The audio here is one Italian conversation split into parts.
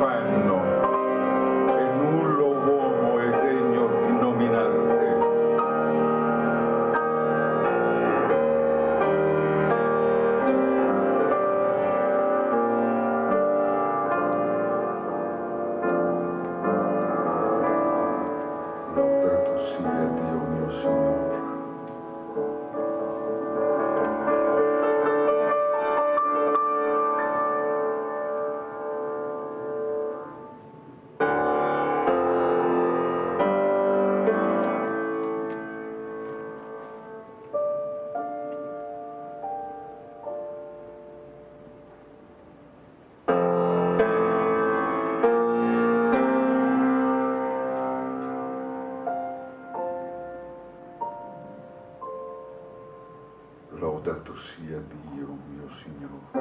fanno e nullo uomo è degno di nominarte. Laudato sia Dio mio Signore. шинірував.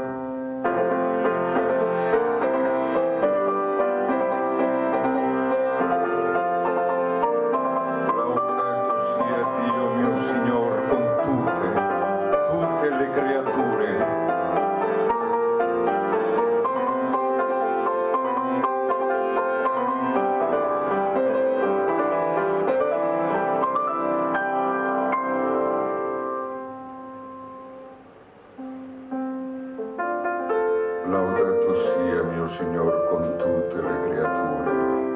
Signore, con tutte le creature.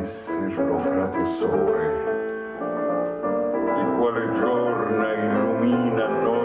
esserlo frate sole, il quale giorna illumina noi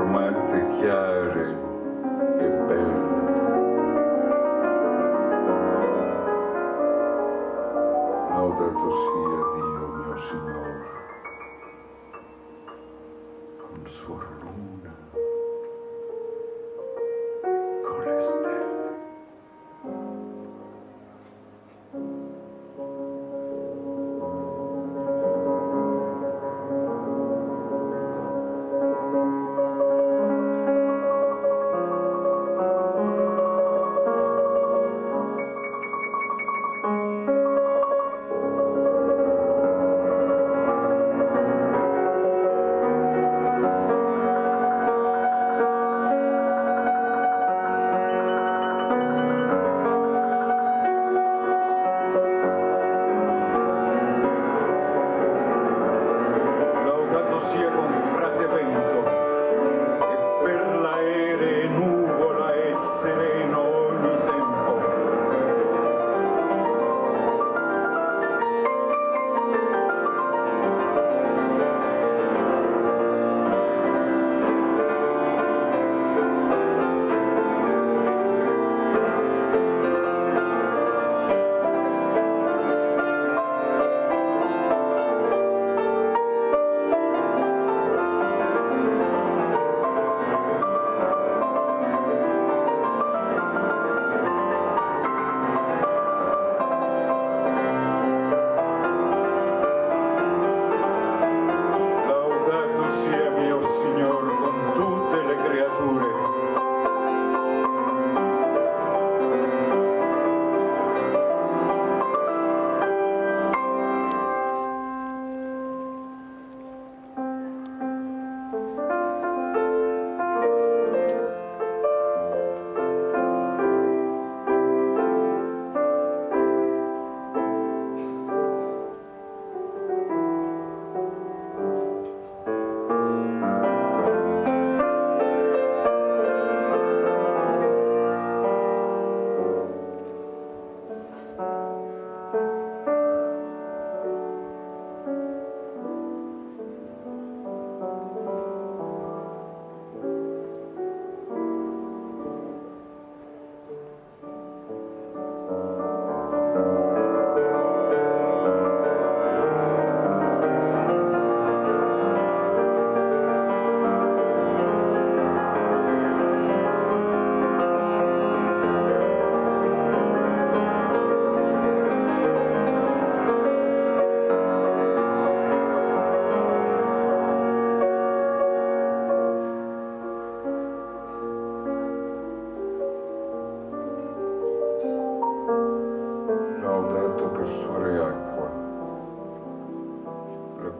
formate chiare e belle. Laudato sia Dio mio Signore, con suo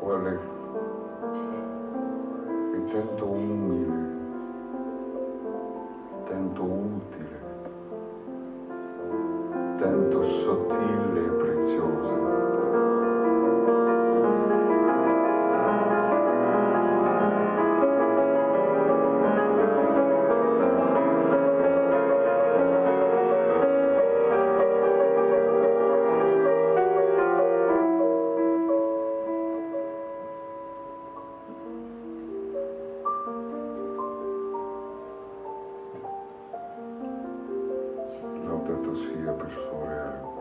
quale è tanto umile, tanto utile, tanto sottile e preziosa. da tua sia per suo reale.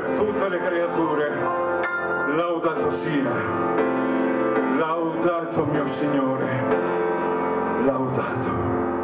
per tutte le creature, laudato sia, laudato mio Signore, laudato.